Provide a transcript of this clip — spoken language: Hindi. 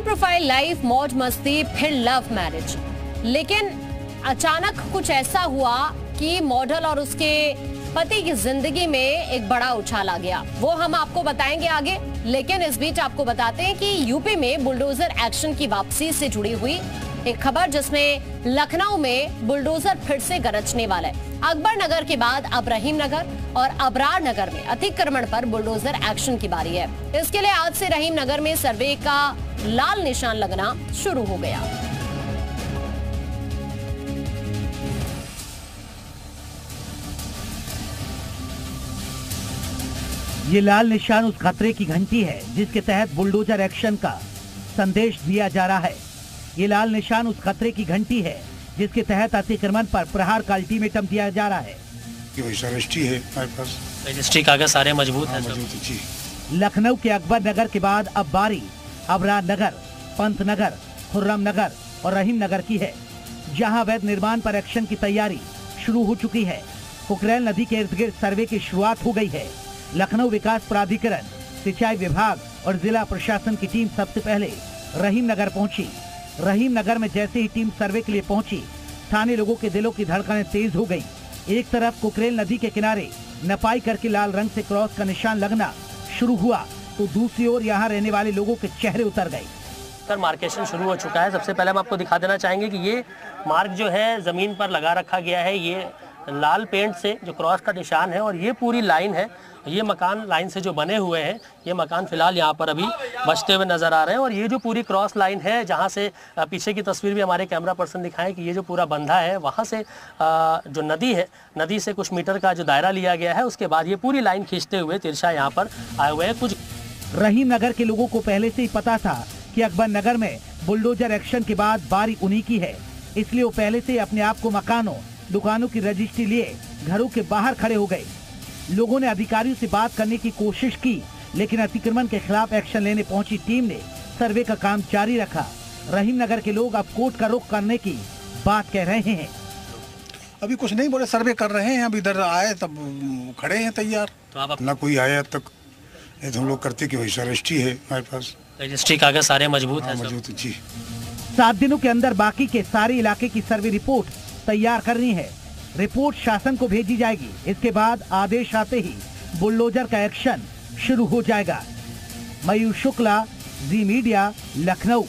हाई प्रोफ़ाइल लाइफ मौज मस्ती, फिर लव मैरिज लेकिन अचानक कुछ ऐसा हुआ कि मॉडल और उसके पति की ज़िंदगी में एक बड़ा उछाल आ गया। वो हम आपको बताएँगे आगे, लेकिन इस बीच आपको बताते हैं कि यूपी में बुलडोजर एक्शन की वापसी से जुड़ी हुई एक खबर जिसमें लखनऊ में बुलडोजर फिर से गरजने वाला है। अकबर नगर के बाद अब रहीम नगर और अबरार नगर में अतिक्रमण पर बुलडोजर एक्शन की बारी है। इसके लिए आज से रहीम नगर में सर्वे का लाल निशान लगना शुरू हो गया। ये लाल निशान उस खतरे की घंटी है, जिसके तहत बुलडोजर एक्शन का संदेश दिया जा रहा है। ये लाल निशान उस खतरे की घंटी है जिसके तहत अतिक्रमण पर प्रहार का अल्टीमेटम दिया जा रहा है। रजिस्ट्री है रजिस्ट्री कागज़ सारे मज़बूत हाँ लखनऊ के अकबर नगर के बाद अब बारी अबरार नगर पंत नगर खुर्रम नगर और रहीम नगर की है। जहाँ वैध निर्माण पर एक्शन की तैयारी शुरू हो चुकी है। कुकरेल नदी के इर्द गिर्द सर्वे की शुरुआत हो गई है। लखनऊ विकास प्राधिकरण सिंचाई विभाग और जिला प्रशासन की टीम सबसे पहले रहीम नगर पहुँची। रहीम नगर में जैसे ही टीम सर्वे के लिए पहुँची, स्थानीय लोगों के दिलों की धड़कनें तेज हो गई एक तरफ़ कुकरेल नदी के किनारे नपाई करके लाल रंग से क्रॉस का निशान लगना शुरू हुआ तो दूसरी ओर यहाँ रहने वाले लोगों के चेहरे उतर गए। सर, मार्केशन शुरू हो चुका है। सबसे पहले हम आपको दिखा देना चाहेंगे कि ये मार्ग जो है, ज़मीन पर लगा रखा गया है। ये लाल पेंट से जो क्रॉस का निशान है और ये पूरी लाइन है, ये मकान लाइन से जो बने हुए हैं, ये मकान फ़िलहाल यहाँ पर अभी बचते हुए नज़र आ रहे हैं और ये जो पूरी क्रॉस लाइन है, जहाँ से पीछे की तस्वीर भी हमारे कैमरा पर्सन दिखाएँ कि ये जो पूरा बंधा है, वहाँ से जो नदी है, नदी से कुछ मीटर का जो दायरा लिया गया है, उसके बाद ये पूरी लाइन खींचते हुए तिरछा यहाँ पर आए हुए हैं। कुछ रहीम नगर के लोगों को पहले से ही पता था कि अकबर नगर में बुलडोजर एक्शन के बाद बारी उन्हीं की है, इसलिए वो पहले से अपने आप को मकानों दुकानों की रजिस्ट्री लिए घरों के बाहर खड़े हो गए। लोगों ने अधिकारियों से बात करने की कोशिश की लेकिन अतिक्रमण के खिलाफ एक्शन लेने पहुँची टीम ने सर्वे का काम जारी रखा। रहीम नगर के लोग अब कोर्ट का रुख करने की बात कह रहे हैं। अभी कुछ नहीं बोले सर्वे कर रहे हैं। अब इधर आए तब खड़े हैं तैयार। तो आप ना कोई आया अब तक। ये तो हम लोग करते कि वैसा रजिस्ट्री है हमारे पास। रजिस्ट्री कागज़ सारे मज़बूत हाँ हैं। है जी। सात दिनों के अंदर बाकी के सारे इलाके की सर्वे रिपोर्ट तैयार करनी है। रिपोर्ट शासन को भेजी जाएगी। इसके बाद आदेश आते ही बुल्डोजर का एक्शन शुरू हो जाएगा। मयूर शुक्ला, जी मीडिया, लखनऊ।